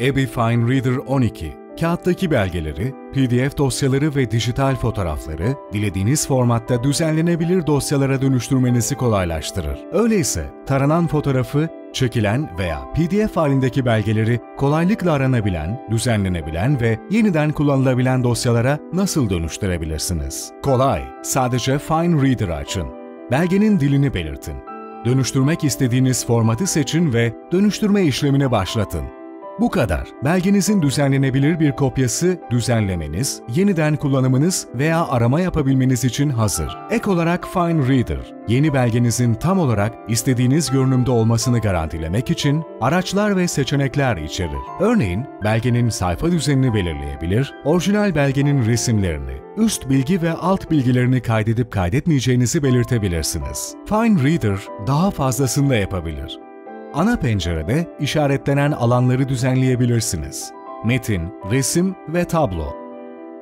Abby Fine Reader 12 Kağıttaki belgeleri, PDF dosyaları ve dijital fotoğrafları dilediğiniz formatta düzenlenebilir dosyalara dönüştürmenizi kolaylaştırır. Öyleyse taranan fotoğrafı, çekilen veya PDF halindeki belgeleri kolaylıkla aranabilen, düzenlenebilen ve yeniden kullanılabilen dosyalara nasıl dönüştürebilirsiniz? Kolay, sadece Fine Reader'ı açın. Belgenin dilini belirtin. Dönüştürmek istediğiniz formatı seçin ve dönüştürme işlemini başlatın. Bu kadar. Belgenizin düzenlenebilir bir kopyası düzenlemeniz, yeniden kullanımınız veya arama yapabilmeniz için hazır. Ek olarak Fine Reader, yeni belgenizin tam olarak istediğiniz görünümde olmasını garantilemek için araçlar ve seçenekler içerir. Örneğin, belgenin sayfa düzenini belirleyebilir, orijinal belgenin resimlerini, üst bilgi ve alt bilgilerini kaydedip kaydetmeyeceğinizi belirtebilirsiniz. Fine Reader daha fazlasını da yapabilir. Ana pencerede işaretlenen alanları düzenleyebilirsiniz. Metin, resim ve tablo.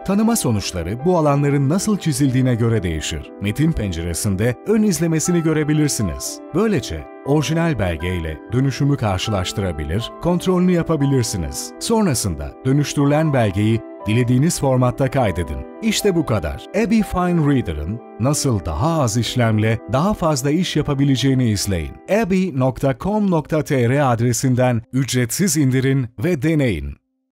Tanıma sonuçları bu alanların nasıl çizildiğine göre değişir. Metin penceresinde ön izlemesini görebilirsiniz. Böylece orijinal belge ile dönüşümü karşılaştırabilir, kontrolünü yapabilirsiniz. Sonrasında dönüştürülen belgeyi dilediğiniz formatta kaydedin. İşte bu kadar. Abby Fine Reader'ın nasıl daha az işlemle daha fazla iş yapabileceğini izleyin. abby.com.tr adresinden ücretsiz indirin ve deneyin.